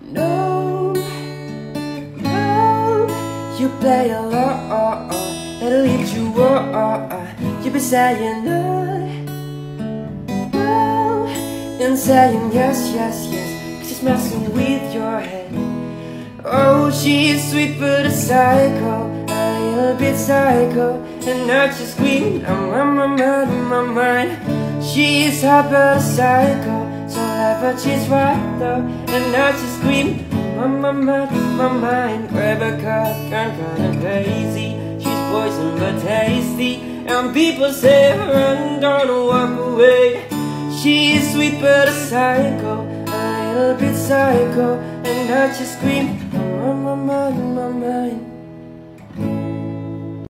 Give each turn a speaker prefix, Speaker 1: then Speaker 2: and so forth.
Speaker 1: No, no, you play a lot that'll lead you on. You be saying no, no, and saying yes, yes, yes, she's messing with your head. Oh, she's sweet but a psycho, a little bit psycho, and not just queen. I'm on my mind, on my mind. She's hot but a psycho. But she's right though. And now she's screaming My, my, my, mind Grab a cut, gone kinda crazy. She's poison but tasty. And people say run, don't walk away. She's sweet but a psycho. A little bit psycho. And now she's screaming My, my,